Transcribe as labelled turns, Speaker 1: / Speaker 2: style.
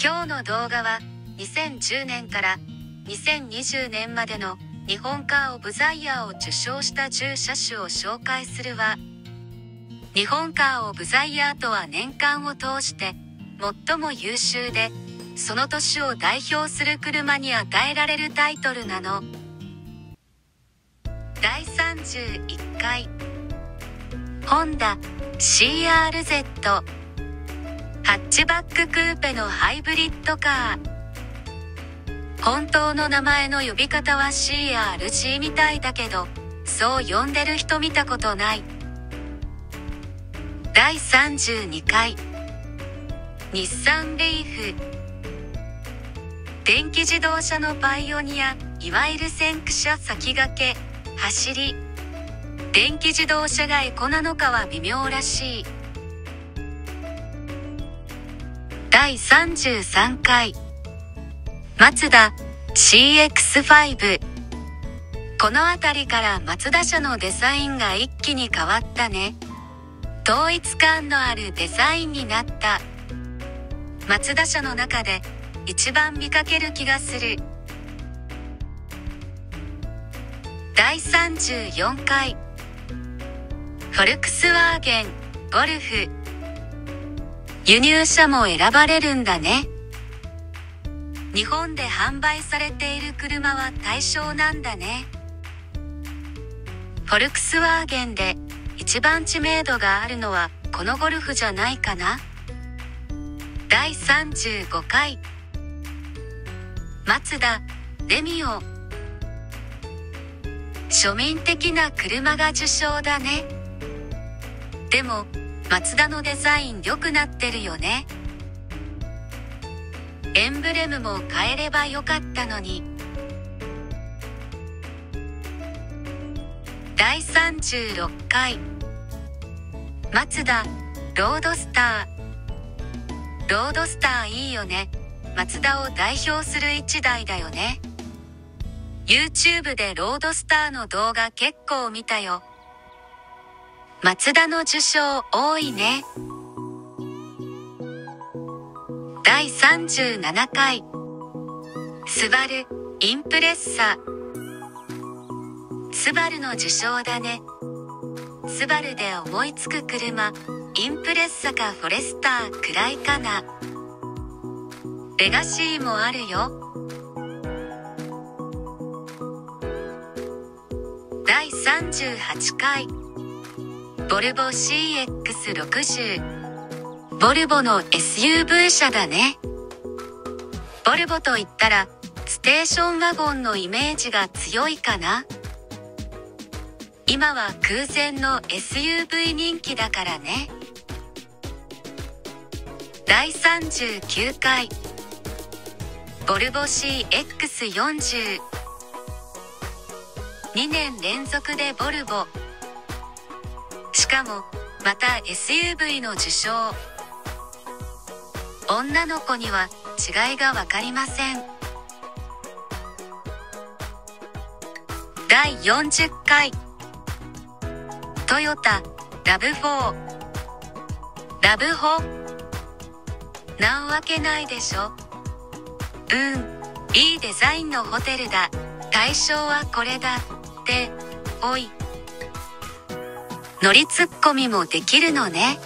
Speaker 1: 今日の動画は2010年から2020年までの日本カー・オブ・ザ・イヤーを受賞した10車種を紹介するわ日本カー・オブ・ザ・イヤーとは年間を通して最も優秀でその年を代表する車に与えられるタイトルなの第31回ホンダ CRZ ハッチバッククーペのハイブリッドカー。本当の名前の呼び方は CRG みたいだけどそう呼んでる人見たことない。第32回。日産レイフ。電気自動車のパイオニアいわゆる先駆者先駆け走り。電気自動車がエコなのかは微妙らしい。第33回。マツダ CX5 この辺りからマツダ車のデザインが一気に変わったね。統一感のあるデザインになった。マツダ車の中で一番見かける気がする。第34回。フォルクスワーゲンゴルフ。輸入車も選ばれるんだね。日本で販売されている車は対象なんだね。フォルクスワーゲンで一番知名度があるのはこのゴルフじゃないかな。第35回。マツダレミオ。庶民的な車が受賞だね。でもマツダのデザイン良くなってるよね。エンブレムも変えればよかったのに。第36回。マツダロードスター。ロードスターいいよね。マツダを代表する一台だよね。YouTube でロードスターの動画結構見たよ。マツダの受賞多いね。第37回。スバルインプレッサ。スバルの受賞だね。スバルで思いつく車インプレッサかフォレスターくらいかな。レガシーもあるよ。第38回。ボルボ CX60 ボルボの SUV 車だね。ボルボと言ったらステーションワゴンのイメージが強いかな。今は空前の SUV 人気だからね。第39回。ボルボ CX40 2年連続でボルボ。しかもまた SUV の受賞。女の子には違いが分かりません。第40回。トヨタラブ4ラブホなんわけないでしょ。うんいいデザインのホテルだ。対象はこれだ。っておい。乗りツッコミもできるのね。